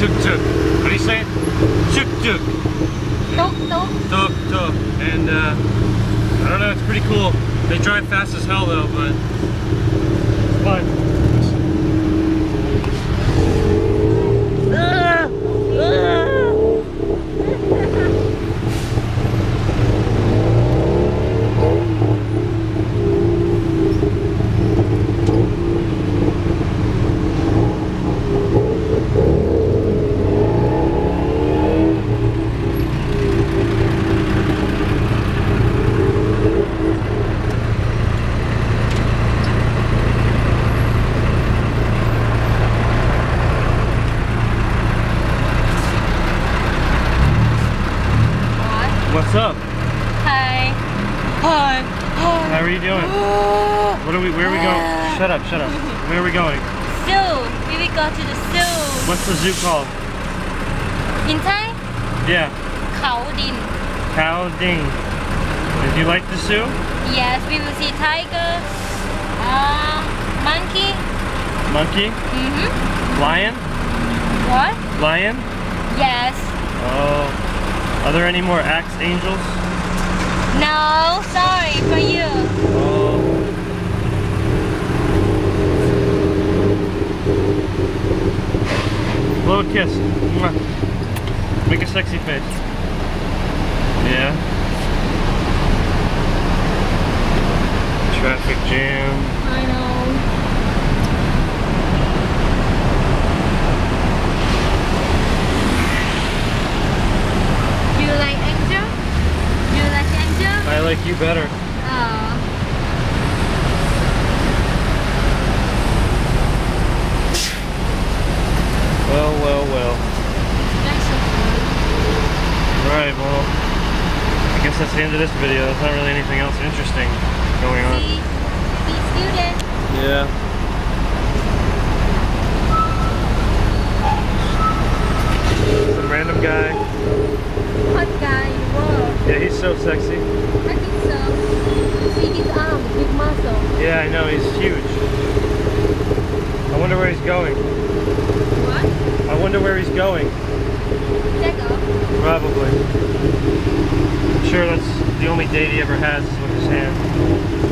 tuk tuk. What do you say? Tuk tuk. Tuk tuk. Tuk tuk. And uh, I don't know, it's pretty cool. They drive fast as hell though, but it's fun. What's up? Hi. Hi. How are you doing? What are we? Where are we going? Shut up! Shut up! Where are we going? Zoo. We will go to the zoo. What's the zoo called? In Thai, Yeah, Khao Din. Cow Ding. Did you like the zoo? Yes, we will see tiger, uh, monkey. Monkey? Mm-hmm. Lion? What? Lion? Yes. Oh. Are there any more axe angels? No, sorry for you. Oh. Blow a kiss. Make a sexy face. Yeah. Traffic jam. I know. Do you like Angel? Do you like Angel? I like you better. Oh. Well, well, well. So well, I guess that's the end of this video. There's not really anything else interesting going on. See? See student? Yeah. Some random guy. Hot guy in the world. Yeah, he's so sexy. So. See arm, big muscle. Yeah, I know, he's huge. I wonder where he's going. What? I wonder where he's going. Probably. I'm sure that's the only date he ever has is with his hand.